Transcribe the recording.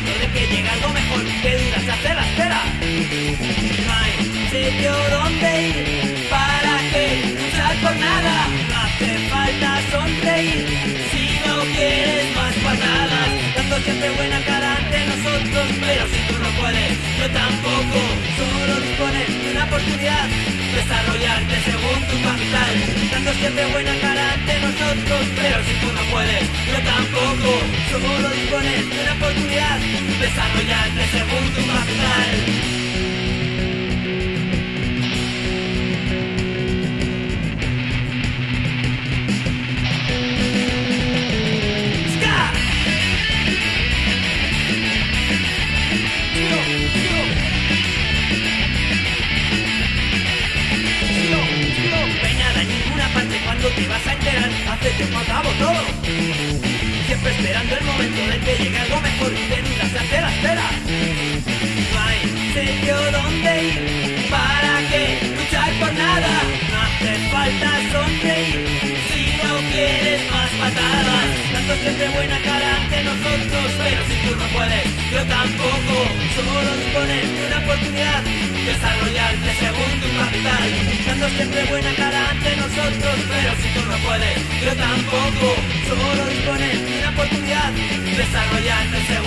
de que llega algo mejor que duras espera, espera. No hay sitio donde ir, ¿para qué luchar por nada? No hace falta sonreír, si no quieres más patadas. Dando siempre buena cara ante nosotros, pero si tú no puedes, yo tampoco. Solo dispones de una oportunidad, desarrollarte según tu capital. Dando siempre buena cara ante nosotros, pero si tú no puedes, yo tampoco. Solo dispones de una oportunidad en ninguna parte cuando te vas a enterar. Hace tiempo acabo todo. Siempre esperando el momento de que llegue algo mejor la espera. No hay sitio donde ir. ¿Para qué luchar por nada? No hace falta sonreír si no quieres más patadas. Dando siempre buena cara ante nosotros, pero si tú no puedes, yo tampoco. Solo dispones de una oportunidad desarrollarte según tu capital. Dando siempre buena cara ante nosotros, pero si tú no puedes, yo tampoco. Solo dispones de una oportunidad desarrollarte según.